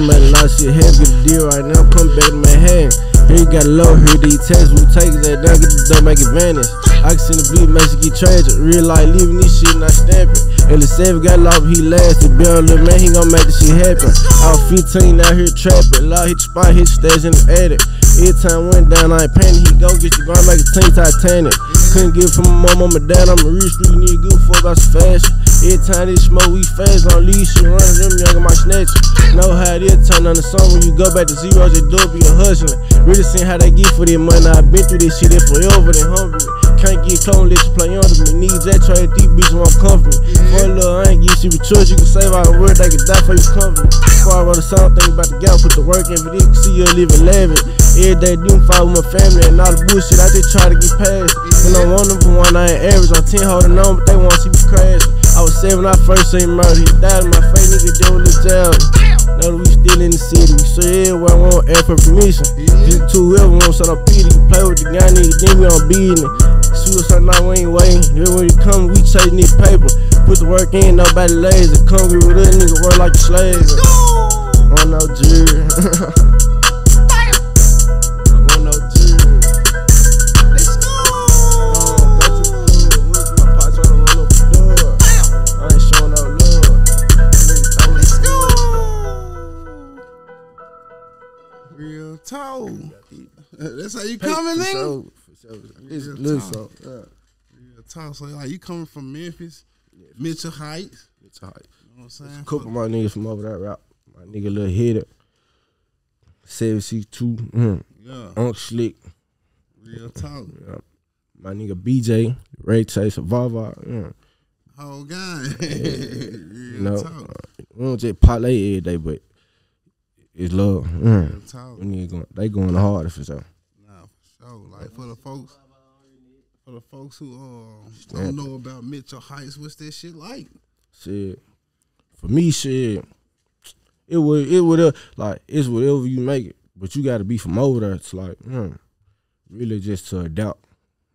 still shit happen. Get a deal right now, come back to Manhattan. Here you got low, here these tests, we take that down, get the dough, make it vanish. I can see the bleed, make it get tragic. Real life, leaving this shit, not stamping. And the seven got lost, he lasted. Be on little man, he gon' make this shit happen. I was 15 out here trapping. Law hit spot, hit stage in the attic. Every time went down, I ain't panic. He go get you, grind, like a team Titanic. Couldn't get from my mom, my dad, I'm a real street, need a good fuck about some fashion. Every time they smoke, we fast on leash shit, running them young my snatch. Know how is, turn on the sun when you go back to zero, just do be a hustling. Really seen how they get for their money, I been through this shit, they forever, they hungry. Get clone, let you play under me. Need that trade, these bitches want comfort. For a little, I ain't get shit with choice, you can save all the word, they can die for you comfort. Before I wrote a song, think about the gal, put the work in, but they see you living lavish. Every day, doing fight with my family and all the bullshit, I just try to get past. When I'm one of one I ain't average, I'm 10 holding on, but they wanna see me crash. I was seven I first seen murder. He died in my face, nigga, deal the jail. Now that we still in the city. We say everywhere I want ask for permission. You two whoever want some pity. You play with the guy, nigga, then we on beating. Suicide night, we ain't waiting. Then when you come, we chase this paper. Put the work in, nobody lazy. Come get with us, nigga, work like a slave. I no jury. I want no jury. Let's go. No, go to the club. What's my pot tryna run up the? I ain't showing no love. Nigga told me Let's go. Real tall. That's how you coming, for nigga. It's good, talk. so yeah. Real talk. So like you coming from Memphis, yeah. Mitchell Heights. It's Heights. You know what I'm saying? A couple of my niggas from over that route. My nigga little Hitter. 762. Mm. Yeah. Unc Slick. Real talk. Yeah. My nigga BJ. Ray Chase. Vava. Yeah. Whole gang. Real You know, talk. uh, we don't just parlay every day, but it's love. Mm. Real talk. We nigga going, they going hard for sure. Sure. Like for the folks, for the folks who uh, don't know about Mitchell Heights, what's that shit like? Shit. For me, shit, it would it would uh, like it's whatever you make it, but you got to be from over there. It's like, really just to adapt.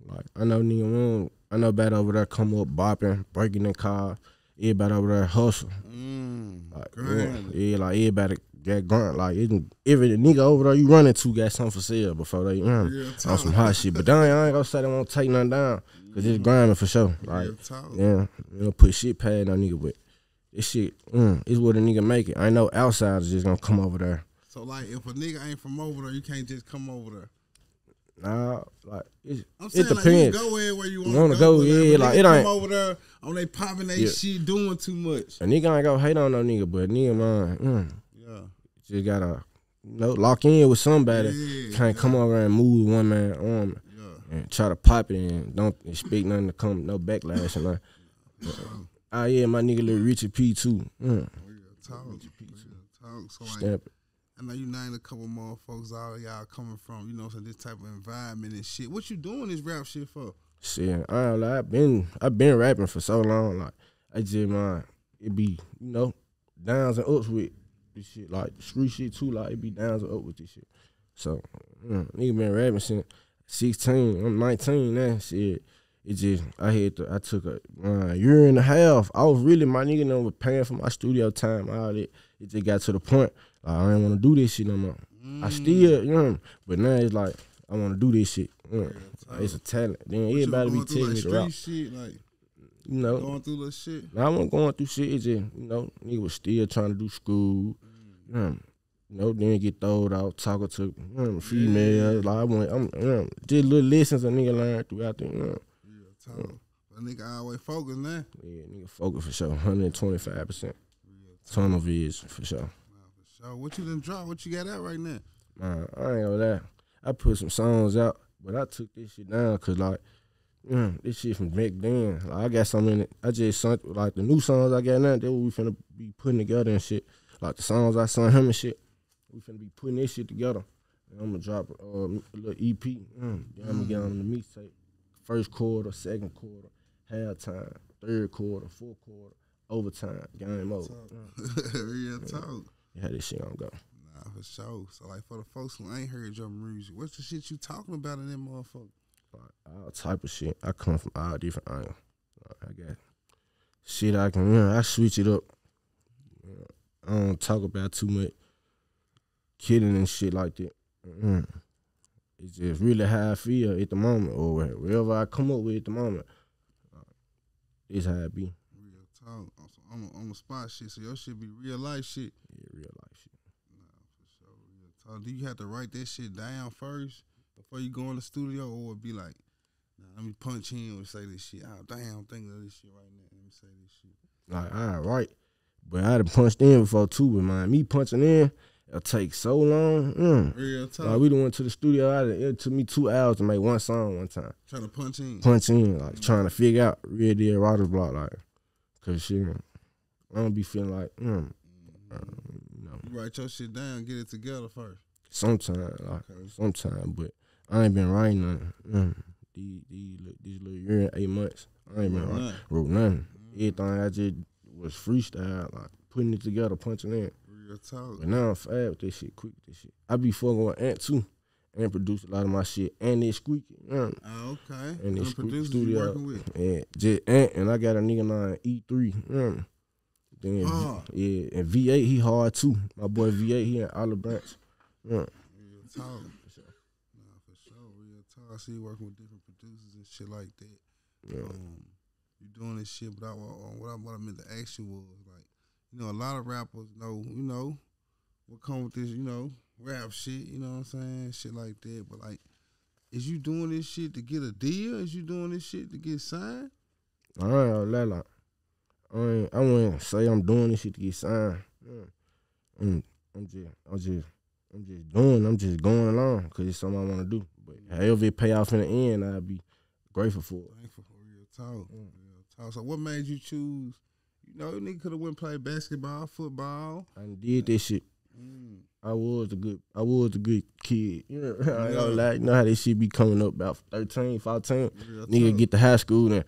Like I know nigga, I know about over there come up bopping, breaking the car. Everybody over there hustle. Mm, Like, yeah, like everybody got grunt. Like it, a nigga over there you running to got something for sale before they Real on some hot shit. But then I ain't gonna say they won't take nothing down, cause it's grinding for sure. Like yeah, you know, put shit past no nigga, but this shit mm, is what a nigga make it. I know outsiders just gonna come over there. So like, if a nigga ain't from over there, you can't just come over there. Nah, like it's, I'm it saying like you depends. go where you want wanna to go, but yeah, if like, it come ain't- over there on they popping they Yeah. shit doing too much. a nigga ain't gonna hate on no nigga, but nigga man, mm, Yeah, just gotta you know lock in with somebody. Yeah, Can't come over and move one man arm yeah. and try to pop it and don't expect nothing to come, no backlash and nothing. But, Ah yeah, my nigga little Richard P too. Mm, Real talk. Real talk. So like, stamp it. I know you named a couple more motherfuckers all y'all coming from, you know, so this type of environment and shit. What you doing this rap shit for? Shit, I don't. I've been I've been rapping for so long. Like I just mind it be you know downs and ups with this shit. Like street shit too. Like it be downs and ups with this shit. So mm, nigga been rapping since sixteen. I'm nineteen now. Shit, it just I had to. I took a uh, year and a half. I was really my nigga know was paying for my studio time. All that. It just got to the point. Like, I didn't want to do this shit no more. I still, you know, but now it's like I want to do this shit. You know, like, it's a talent. Then What you everybody be telling me like to rock. shit, like You know, going through little shit. I wasn't going through shit. It's just, you know, nigga was still trying to do school. Um, you know, then get throwed out talking to um, females. Like I went, I'm, um, just little lessons a nigga learned throughout the, you know, Real talk. But nigga always focused now. yeah, nigga focus for sure, 125 percent. Tunnel vision for sure. So what you done drop? What you got out right now? Man, I ain't gonna lie. I put some songs out, but I took this shit down because like, mm, this shit from back then. Like, I got some in it. I just like the new songs I got now. They what we finna be putting together and shit. Like the songs I sung him and shit. We finna be putting this shit together. And I'm gonna drop uh, a little EP. Mm, then I'm gonna get on the mixtape. First quarter, second quarter, halftime, third quarter, fourth quarter, overtime, game over. Mm, Real talk. how this shit gonna go? Nah, for sure. So like for the folks who ain't heard your music, what's the shit you talking about in them motherfuckers? Like, all type of shit. I come from all different angles. Like, I got shit I can, you know, I switch it up. You know, I don't talk about too much. kidding and shit like that. Mm. It's just really how I feel at the moment, or wherever I come up with at the moment. Uh, it's how it be. Real talk. Also, I'm a, I'm a spot shit, so your shit be real life shit. Yeah, real life shit. Nah, for sure. Real talk. Do you have to write that shit down first before you go in the studio, or be like, nah, let me punch in and say this shit. Oh, damn, I'm thinking of this shit right now. Let me say this shit. Like, all right. But I'd have punched in before too, but man, me punching in, it'll take so long. Mm. Real talk. Like we done went to the studio. I, it took me two hours to make one song one time. Trying to punch in. Punch in, like trying to figure out real deal writer's block, like, cause shit, I don't be feeling like, mm, uh, you know, You write your shit down, get it together first. sometimes, like, Okay. sometimes, but I ain't been writing nothing. Mm. These, these, these little year and eight months, I ain't been writing, wrote nothing. Everything I just was freestyle, like putting it together, punching in. real talk. But now I'm fast with this shit, quick with this shit. I be fucking with Ant too. And produce a lot of my shit, and it's squeaky. Oh, okay. And it's you studio. working with. Yeah, just Ant, and I got a nigga named E3. Mm. Then Hard. yeah, and V8 he hard too. My boy V8 he in Olive Branch. Mm. Real talk. Nah, for sure. Real talk. I see you working with different producers and shit like that. Yeah. Um, you doing this shit, but I, what I what I meant to ask you was like, you know, a lot of rappers know, you know, what come with this, you know, rap shit. You know what I'm saying, shit like that. But like, is you doing this shit to get a deal? Is you doing this shit to get signed? I ain't gonna like, I ain't, I wouldn't say I'm doing this shit to get signed. I'm, I'm just, I'm just, I'm just doing. I'm just going along because it's something I want to do. But however it pay off in the end, I'll be grateful for it. Thankful for real talk. Mm. Real talk. So what made you choose? You know, nigga could have went play basketball, football. I did this shit. Mm. I was a good, I was a good kid. You know, I Yeah. gonna lie. You know how this shit be coming up about 13, 14. Real Nigga get to high school and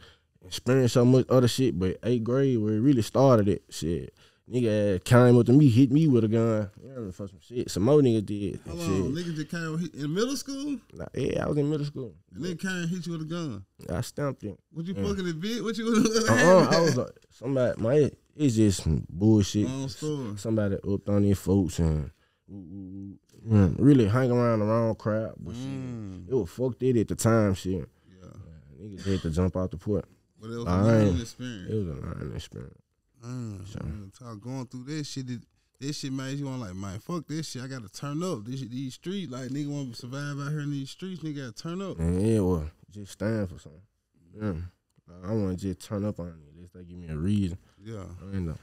experience so much other shit, but eighth grade where it really started it, shit. Nigga came up to me, hit me with a gun. You know, for some shit. Some more niggas did. Long? shit. Niggas just came in middle school Like, yeah, I was in middle school. and then came and hit you with a gun. I stamped him. What you Yeah. fucking a bitch? What you? Uh-uh, I was like, somebody, my, it's just some bullshit. Long story. Somebody upped on their folks and mm, really hang around the wrong crowd. But shit, Mm. it was fucked it at the time, shit. Yeah. Niggas had to jump out the port. But it was I a learning experience. It was a learning experience. Mm, talk. Going through this shit, it, this shit made you want like, man, fuck this shit. I got to turn up. This shit, these streets, like nigga want to survive out here in these streets. Nigga got to turn up. And yeah, well, just stand for something. Yeah. Like, I want to just turn up on it. At least they give me a reason. Yeah. I ain't know.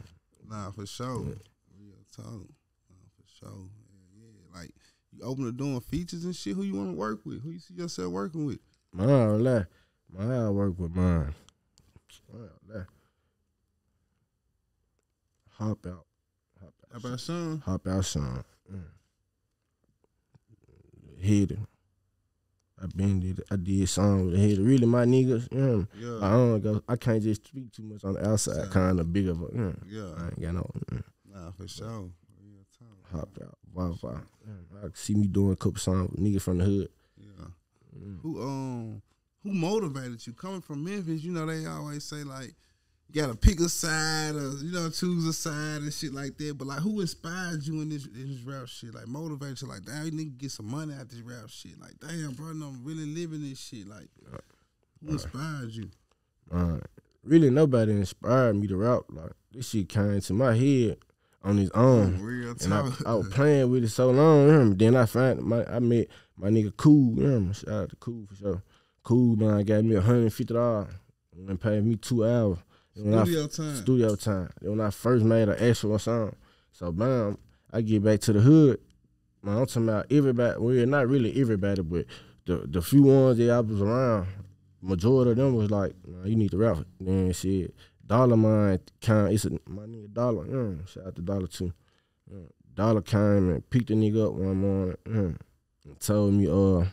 Nah, for sure. Yeah. Real talk. Nah, for sure. Yeah, yeah. Like you open the door and features and shit. Who you want to work with? Who you see yourself working with? Mine, I don't. Mine, I work with mine. I don't lie. Hop out. Hop out. Sean? Hop out, son. Mm. Header. I been did I did song with a header. Really, my niggas. Yeah. Yeah. I don't go. I can't just speak too much on the outside. Outside. Kind of big of a. Yeah. yeah. I ain't got no. mm, Nah, for sure. Hop out. Wow, wow. Yeah, I see me doing a couple songs with niggas from the hood. Yeah. Mm. Who um who motivated you coming from Memphis? You know they always say like you gotta pick a side or you know choose a side and shit like that. But like who inspired you in this in this rap shit? Like motivated you like damn you nigga get some money out this rap shit. Like damn bro, I'm really living this shit. Like who inspired you? Uh, really, nobody inspired me to rap. Like this shit came to my head on its own. Real And I. I was playing with it so long. You know, what I mean? then I found my I met my nigga Cool. You know, what I mean? shout out to Cool for sure. Cool man got me hundred and fifty dollars and paid me two hours. When I- Studio time. studio time. When I first made an actual song, so bam, I get back to the hood. Man, I'm talking about everybody. Well, not really everybody, but the the few ones that I was around, majority of them was like, nah, you need to rap. Then shit, Dollar Mine kind, it's a my nigga Dollar. Mm, shout out to Dollar too. Mm, Dollar came and picked the nigga up one morning mm, and told me uh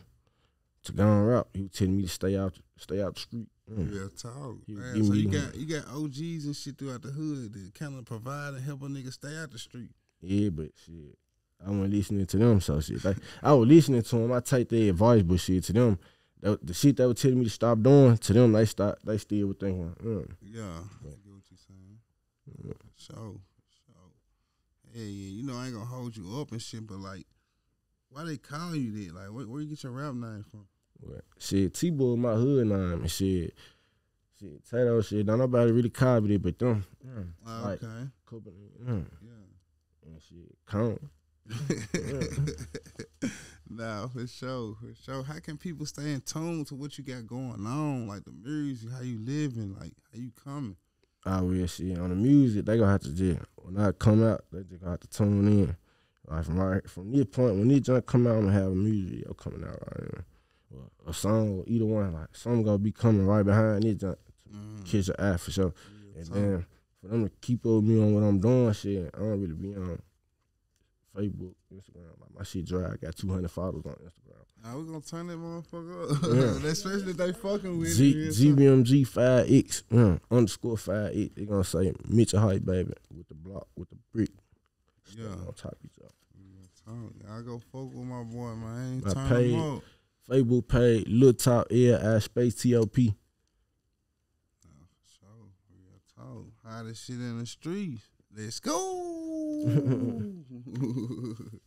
to go and rap. He was telling me to stay out stay out the street. Mm. Real talk. You Man, give so me- you got you got OGs and shit throughout the hood that kind of provide and help a nigga stay out the street. Yeah, but shit, I wasn't listening to them. So shit, like I was listening to them. I take their advice, but shit to them, the, the shit they were telling me to stop doing, to them they stop. They still were thinking, mm, Yeah, I get what you're saying. Sure, for sure. Yeah, yeah. You know, I ain't gonna hold you up and shit, but like, why they call you that? Like, where, where you get your rap name from? What? Shit, T Boy my hood name and shit. Shit, Tato shit. Don't nobody really call me that, but them. Yeah, Oh, Like- okay. couple, yeah, Yeah. and shit. Come. nah, for sure, for sure. How can people stay in tune to what you got going on, like the music, how you living, like how you coming? Ah, I will shit on the music. They gonna have to just when I come out, they just gonna have to tune in. Like from right from this point, when this junk come out, I'm gonna have a music video coming out right here. A song, or either one. Like something gonna be coming right behind this junk. Mm, Catch your eye for sure. real And then for them to keep up with me on what I'm doing, shit, I don't really be on Facebook, Instagram. Like my shit dry. I got 200 followers on Instagram. Nah, we gonna turn that motherfucker up, Yeah. especially if they fucking with G, you. and stuff. GBMG 5X, yeah, underscore 5X. They gonna say Mitchell Hype, baby, with the block, with the brick. Yeah. On top of each other. Talk. Go fuck with my boy, man. I ain't My turn page. him up. Facebook page, Lil Top Air at Space TOP. Oh, so, real talk. Hottest shit in the streets. Let's go.